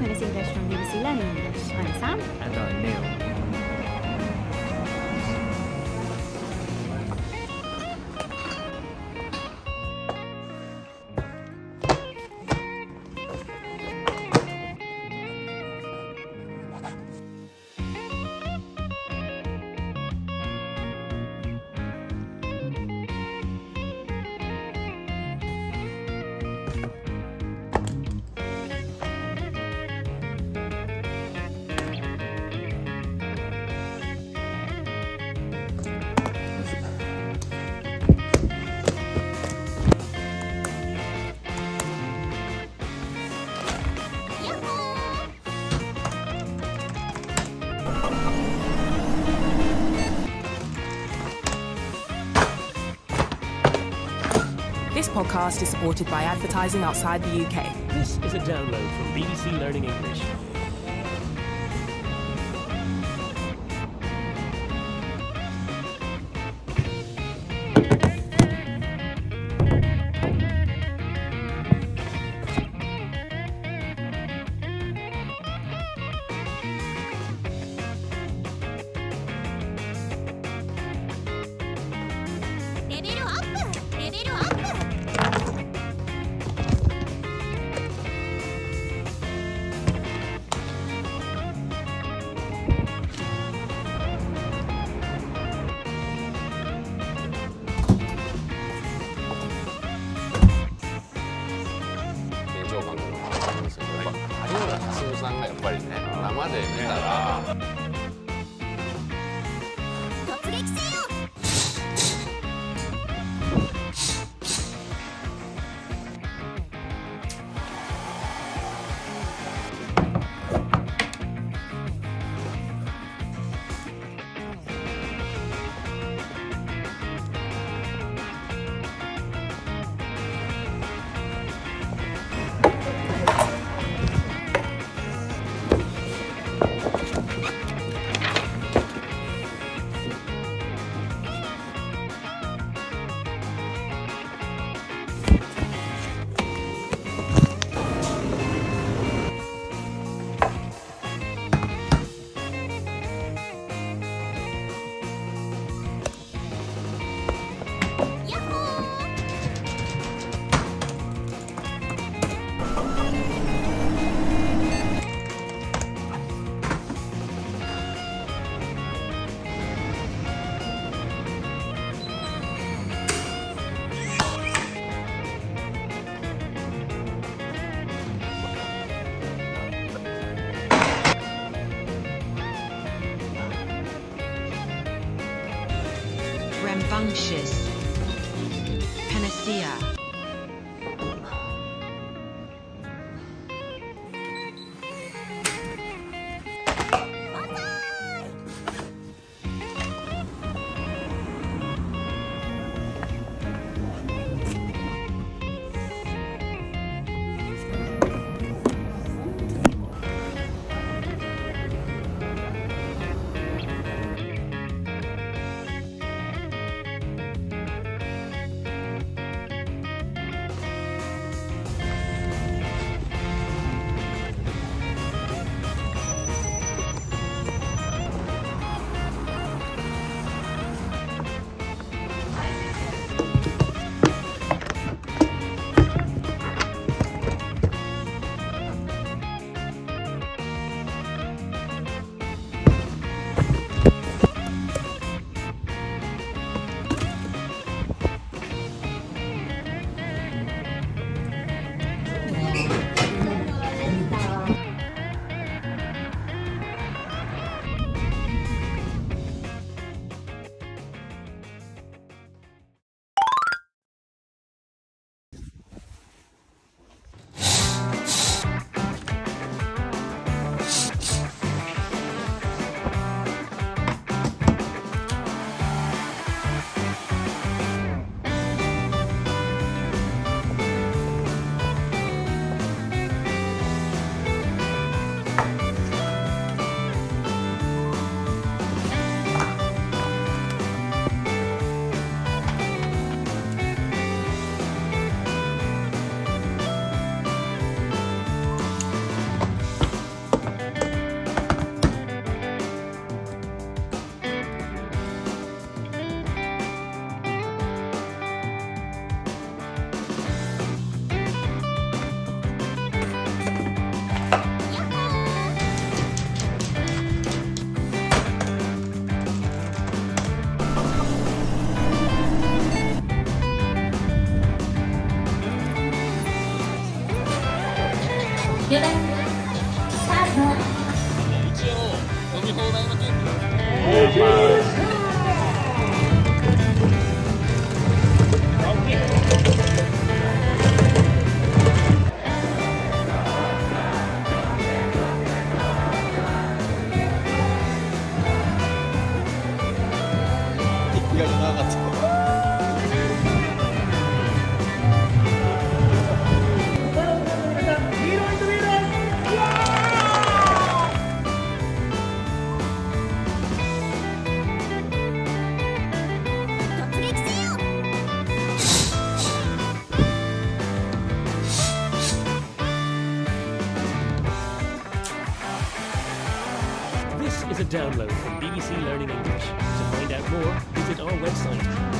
Six Minutes English from BBC Learning English. I'm Sam. And I'm Neil. This podcast is supported by advertising outside the UK. This is a download from BBC Learning English. Panacea. 4番サード飲み放題の download from BBC Learning English. To find out more, visit our website